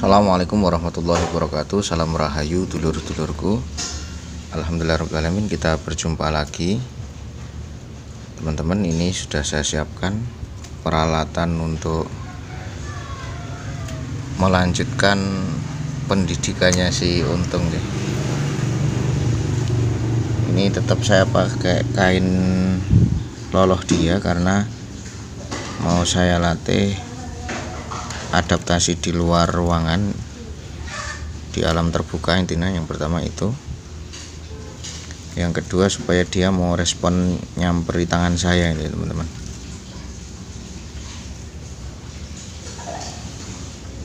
Assalamualaikum warahmatullahi wabarakatuh. Salam Rahayu dulur-dulurku. Alhamdulillahirrahmanirrahim kita berjumpa lagi. Teman-teman ini sudah saya siapkan Peralatan untuk Melanjutkan Pendidikannya si Untung deh. Ini tetap saya pakai kain Loloh dia karena Mau saya latih adaptasi di luar ruangan di alam terbuka intinya yang pertama itu. Yang kedua supaya dia mau respon nyamperi tangan saya ini teman-teman.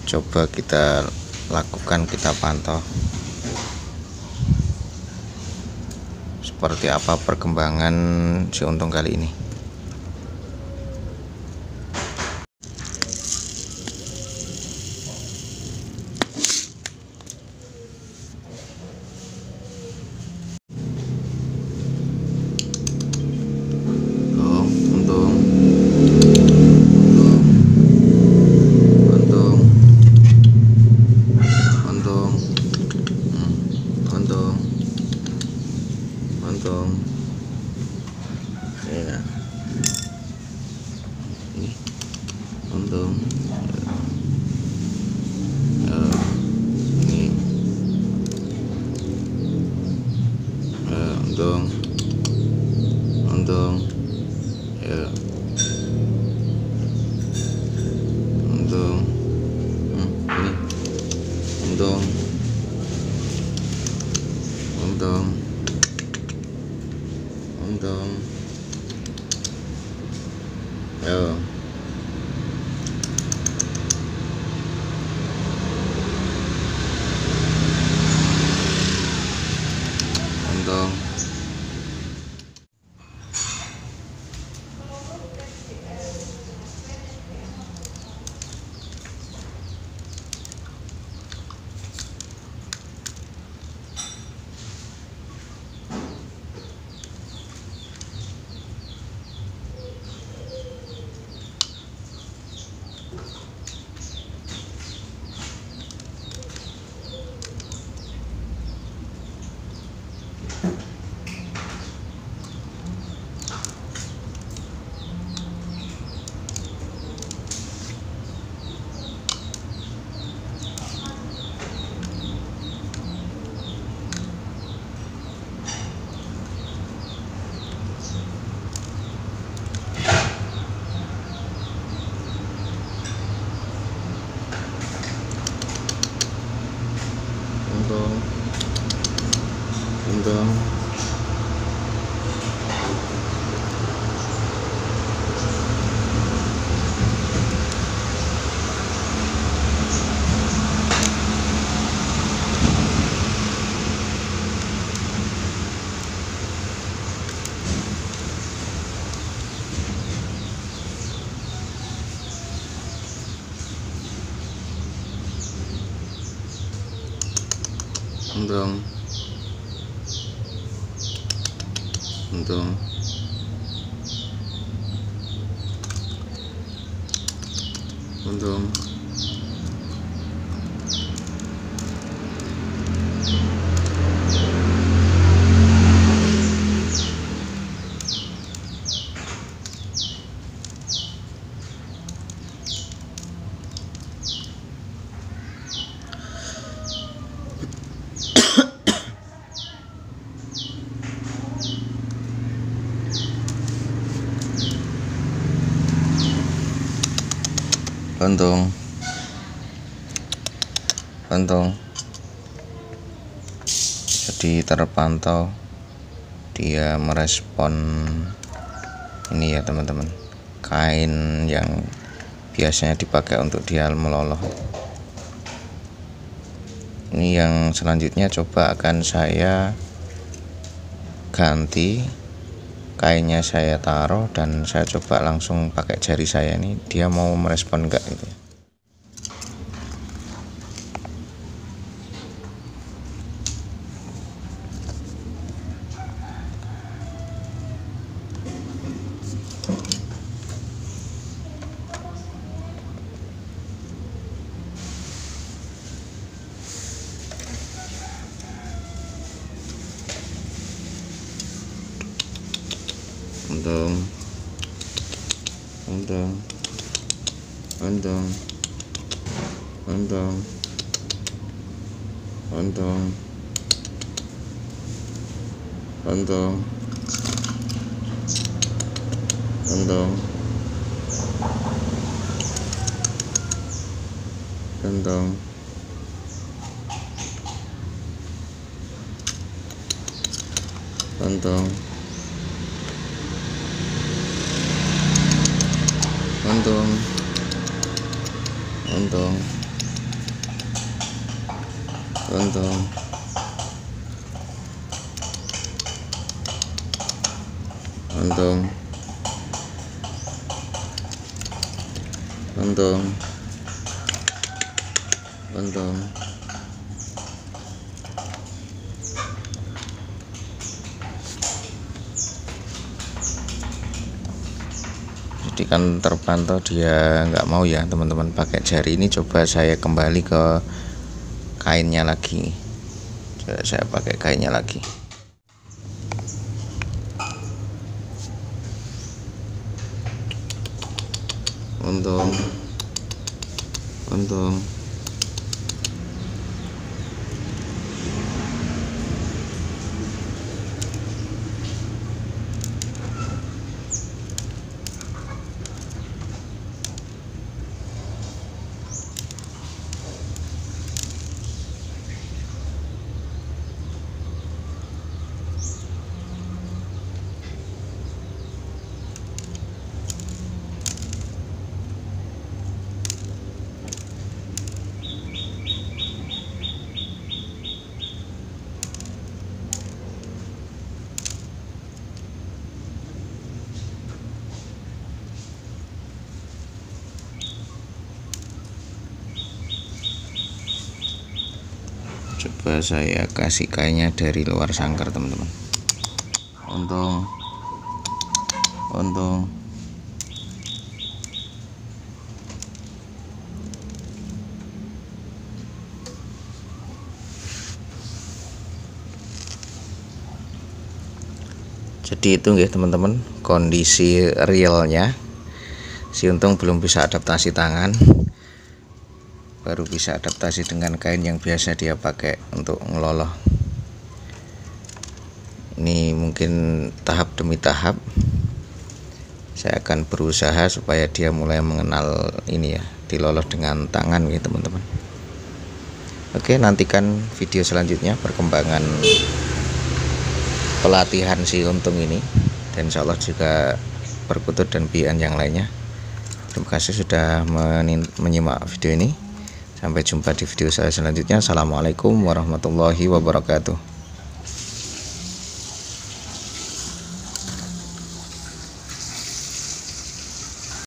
Coba kita lakukan kita pantau. Seperti apa perkembangan si untung kali ini 엉덩 엉덩 엉덩 어 엉덩 untung. Untung. Untung untung untung jadi terpantau. Dia merespon ini ya teman-teman. Kain yang biasanya dipakai untuk dia meloloh. Ini yang selanjutnya coba akan saya ganti kainnya saya taruh dan saya coba langsung pakai jari saya ini dia mau merespon enggak gitu untung untung untung untung untung untung untung untung untung untung. Untung. Untung. Untung. Untung. Untung kan terpantau dia nggak mau ya teman-teman pakai jari ini. Coba saya kembali ke kainnya lagi. Coba saya pakai kainnya lagi. Untung. Untung coba saya kasih kainnya dari luar sangkar teman-teman. Untung untung. Jadi itu ya teman-teman kondisi realnya. Si untung belum bisa adaptasi tangan baru bisa adaptasi dengan kain yang biasa dia pakai untuk ngeloloh ini mungkin tahap demi tahap saya akan berusaha supaya dia mulai mengenal ini ya diloloh dengan tangan gitu teman-teman. Oke nantikan video selanjutnya perkembangan pelatihan si untung ini. Dan insya Allah juga perkutut dan pian yang lainnya. Terima kasih sudah menyimak video ini Sampai jumpa di video saya selanjutnya. Assalamualaikum warahmatullahi wabarakatuh.